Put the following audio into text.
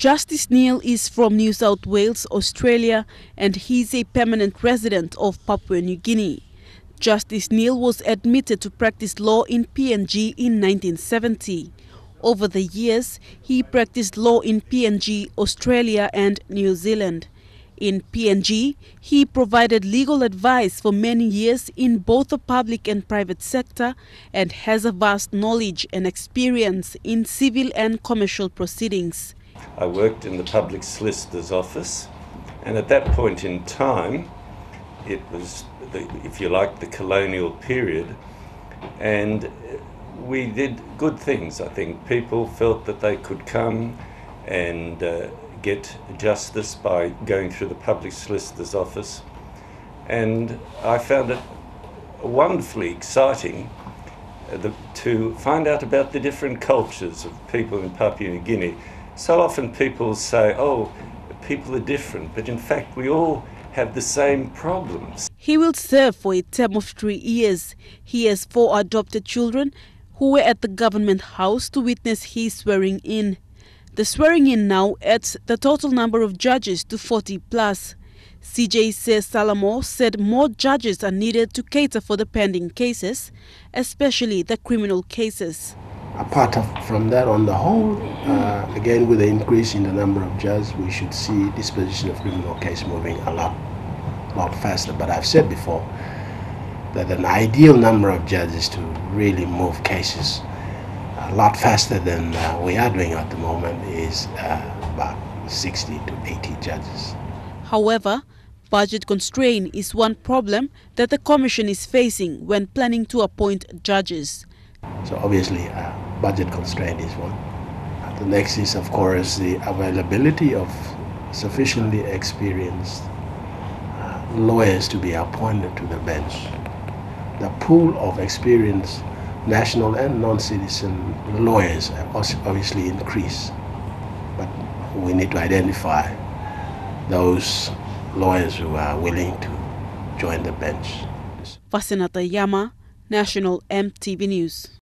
Justice Neil is from New South Wales, Australia, and he's a permanent resident of Papua New Guinea. Justice Neil was admitted to practice law in PNG in 1970. Over the years, he practiced law in PNG, Australia and New Zealand. In PNG, he provided legal advice for many years in both the public and private sector and has a vast knowledge and experience in civil and commercial proceedings. I worked in the public solicitor's office, and at that point in time, it was, the, if you like, the colonial period, and we did good things, I think. People felt that they could come and uh, get justice by going through the public solicitor's office. And I found it wonderfully exciting uh, the, to find out about the different cultures of people in Papua New Guinea. So often people say, oh, people are different, but in fact we all have the same problems. He will serve for a term of three years. He has four adopted children who were at the government house to witness his swearing in. The swearing in now adds the total number of judges to 40 plus. CJ says Salamo said more judges are needed to cater for the pending cases, especially the criminal cases. Apart from that, on the whole, uh, again, with the increase in the number of judges, we should see disposition of criminal case moving a lot, lot faster. But I've said before, that an ideal number of judges to really move cases a lot faster than uh, we are doing at the moment is uh, about 60 to 80 judges. However, budget constraint is one problem that the Commission is facing when planning to appoint judges. So obviously, uh, budget constraint is one. The next is, of course, the availability of sufficiently experienced uh, lawyers to be appointed to the bench the pool of experienced national and non-citizen lawyers obviously increase. But we need to identify those lawyers who are willing to join the bench. Fasinata Yama, National EMTV News.